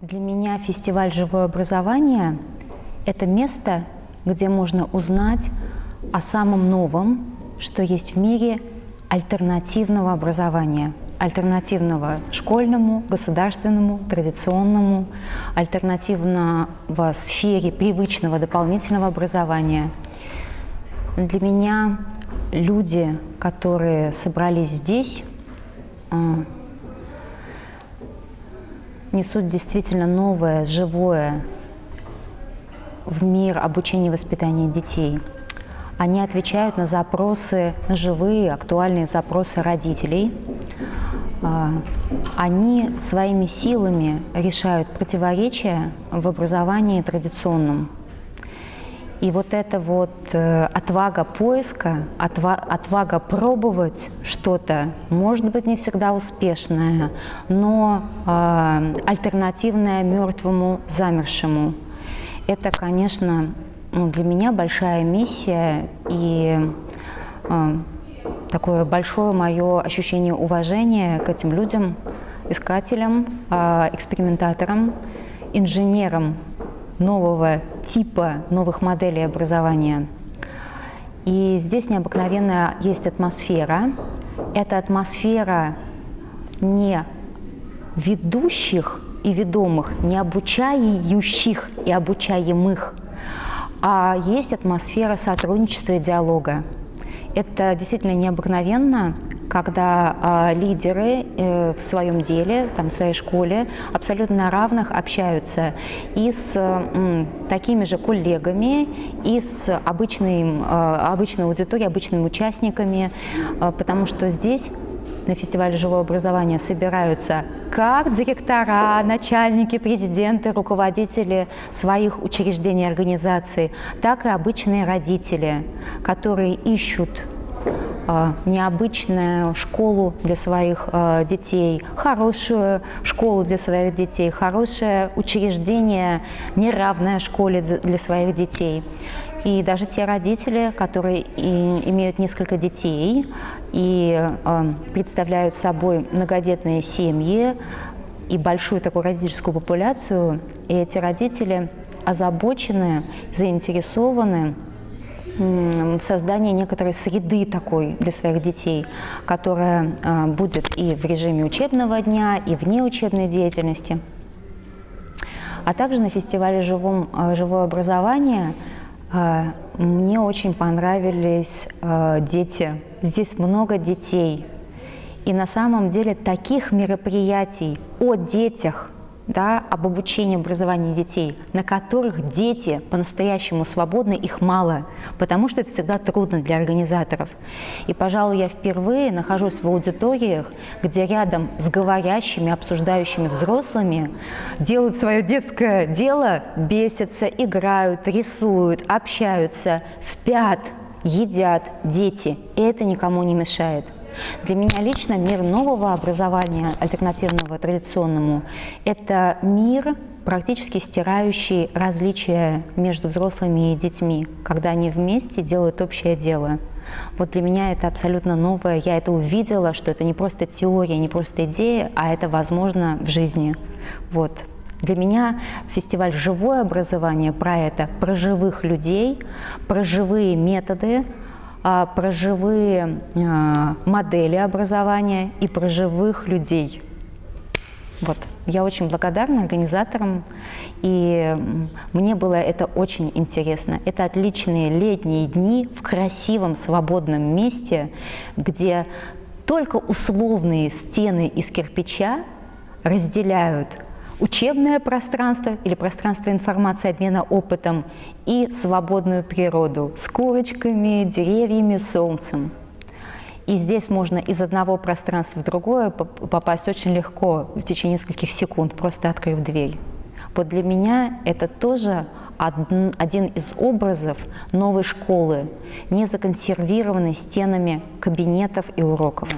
Для меня фестиваль «Живое образование» – это место, где можно узнать о самом новом, что есть в мире альтернативного образования, альтернативного школьному, государственному, традиционному, альтернативного сфере привычного дополнительного образования. Для меня люди, которые собрались здесь, а, несут действительно новое, живое в мир обучения и воспитания детей. Они отвечают на запросы, на живые, актуальные запросы родителей. А, они своими силами решают противоречия в образовании традиционном. И вот эта вот э, отвага поиска, отва отвага пробовать что-то, может быть, не всегда успешное, но э, альтернативное мертвому, замершему. Это, конечно, ну, для меня большая миссия и э, такое большое мое ощущение уважения к этим людям, искателям, э, экспериментаторам, инженерам нового типа, новых моделей образования. И здесь необыкновенная есть атмосфера. Это атмосфера не ведущих и ведомых, не обучающих и обучаемых, а есть атмосфера сотрудничества и диалога. Это действительно необыкновенно, когда э, лидеры э, в своем деле, там, в своей школе абсолютно на равных общаются и с э, такими же коллегами, и с обычной, э, обычной аудиторией, обычными участниками, э, потому что здесь на фестивале живого образования собираются как директора, начальники, президенты, руководители своих учреждений организаций, так и обычные родители, которые ищут а, необычную школу для своих а, детей, хорошую школу для своих детей, хорошее учреждение, неравное школе для своих детей. И даже те родители, которые имеют несколько детей и а, представляют собой многодетные семьи и большую такую родительскую популяцию, и эти родители озабочены, заинтересованы в создании некоторой среды такой для своих детей, которая а, будет и в режиме учебного дня, и вне учебной деятельности. А также на фестивале живом, а, «Живое образование» мне очень понравились дети. Здесь много детей. И на самом деле таких мероприятий о детях – да, об обучении, образовании детей, на которых дети по-настоящему свободны, их мало, потому что это всегда трудно для организаторов. И, пожалуй, я впервые нахожусь в аудиториях, где рядом с говорящими, обсуждающими взрослыми делают свое детское дело, бесятся, играют, рисуют, общаются, спят, едят дети. И это никому не мешает. Для меня лично мир нового образования, альтернативного традиционному, это мир, практически стирающий различия между взрослыми и детьми, когда они вместе делают общее дело. Вот для меня это абсолютно новое. Я это увидела, что это не просто теория, не просто идея, а это возможно в жизни. Вот. Для меня фестиваль «Живое образование» про это, про живых людей, про живые методы, а, про живые а, модели образования и про живых людей. Вот. Я очень благодарна организаторам, и мне было это очень интересно. Это отличные летние дни в красивом, свободном месте, где только условные стены из кирпича разделяют учебное пространство или пространство информации, обмена опытом и свободную природу с курочками, деревьями, солнцем. И здесь можно из одного пространства в другое попасть очень легко, в течение нескольких секунд, просто открыв дверь. Вот для меня это тоже один из образов новой школы, не законсервированной стенами кабинетов и уроков.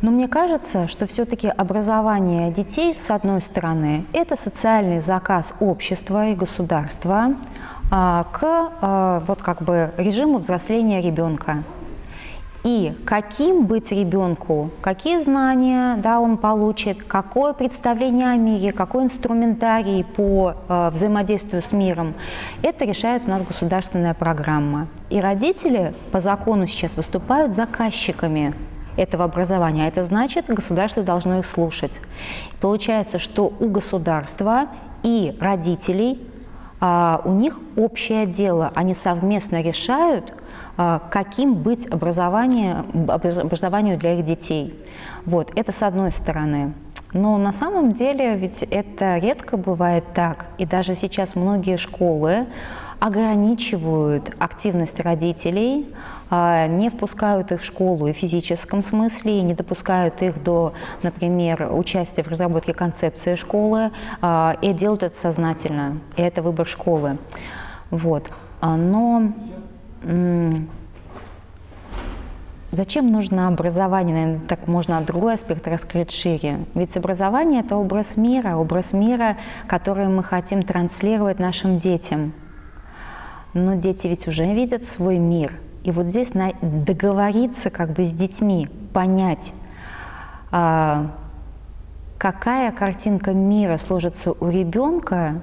Но мне кажется, что все-таки образование детей, с одной стороны, это социальный заказ общества и государства а, к а, вот как бы режиму взросления ребенка. И каким быть ребенку, какие знания да, он получит, какое представление о мире, какой инструментарий по э, взаимодействию с миром, это решает у нас государственная программа. И родители по закону сейчас выступают заказчиками этого образования. Это значит, государство должно их слушать. Получается, что у государства и родителей а, у них общее дело. Они совместно решают, а, каким быть образование, образованию для их детей. Вот, это с одной стороны. Но на самом деле ведь это редко бывает так. И даже сейчас многие школы ограничивают активность родителей, а, не впускают их в школу и в физическом смысле, и не допускают их до, например, участия в разработке концепции школы, а, и делают это сознательно, и это выбор школы. Вот. А, но Зачем нужно образование? Наверное, так можно другой аспект раскрыть шире. Ведь образование – это образ мира, образ мира, который мы хотим транслировать нашим детям. Но дети ведь уже видят свой мир. И вот здесь договориться как бы с детьми, понять, а, какая картинка мира сложится у ребенка,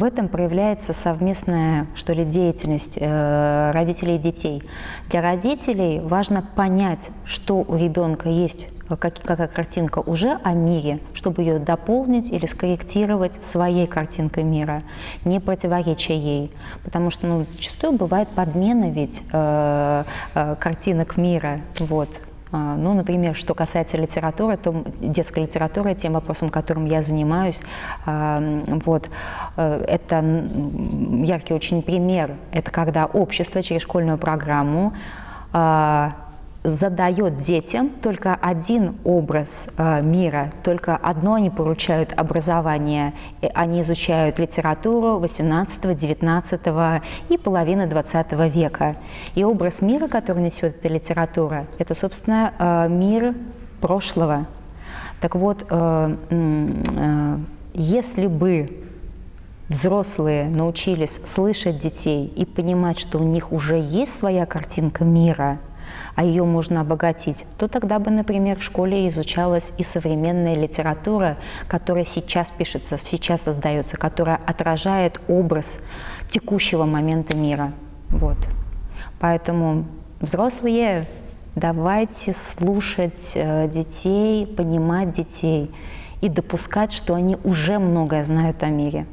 в этом проявляется совместная, что ли, деятельность э, родителей и детей. Для родителей важно понять, что у ребенка есть, как, какая картинка уже о мире, чтобы ее дополнить или скорректировать своей картинкой мира, не противоречия ей. Потому что ну, зачастую бывает подмена ведь э, э, картинок мира. Вот. А, ну, например, что касается литературы, то детской литературы, тем вопросом, которым я занимаюсь, а, вот, э, это яркий очень пример. Это когда общество через школьную программу а, задает детям только один образ э, мира, только одно они поручают образование. Они изучают литературу 18, 19 и половины 20 века. И образ мира, который несет эта литература, это, собственно, э, мир прошлого. Так вот, э, э, если бы взрослые научились слышать детей и понимать, что у них уже есть своя картинка мира – а ее можно обогатить, то тогда бы, например, в школе изучалась и современная литература, которая сейчас пишется, сейчас создается, которая отражает образ текущего момента мира. Вот. Поэтому взрослые, давайте слушать э, детей, понимать детей и допускать, что они уже многое знают о мире.